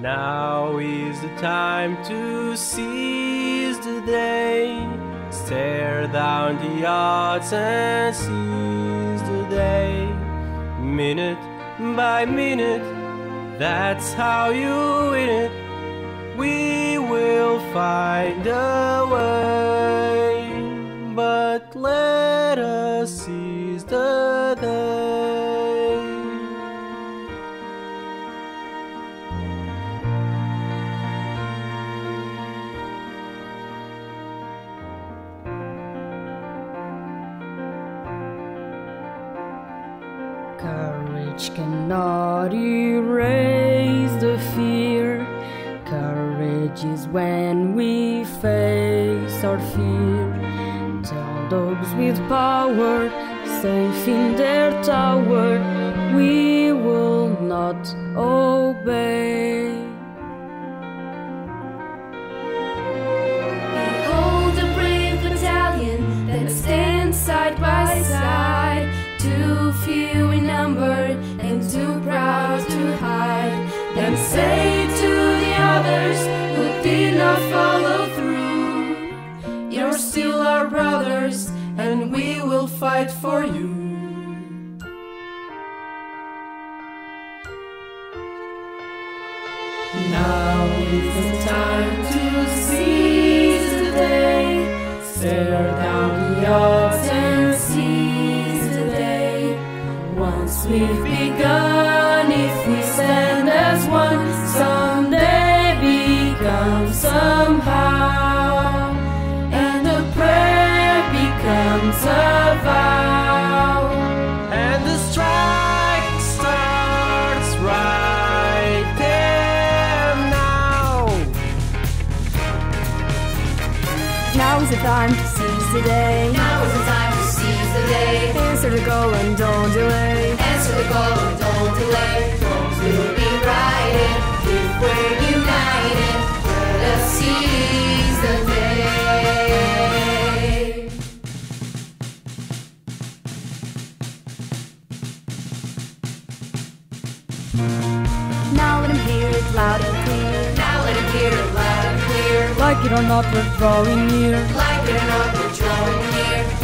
Now is the time to seize the day. Stare down the odds and seize the day. Minute by minute, that's how you win it. We will find a way, but let us seize Courage cannot erase the fear. Courage is when we face our fear. Tell dogs with power, safe in their tower, we will not obey. Still our brothers, and we will fight for you. Now is the time to seize the day. Stare down the odds and seize the day. Once we've begun, if we stand is the time to seize the day. Now is the time to seize the day. Answer the goal and don't delay. Answer the call and don't delay. We'll be riding if we're united. Let us seize the day. Now let him hear it loud Like it or not, we're drawing near. Like it or not, we're drawing near.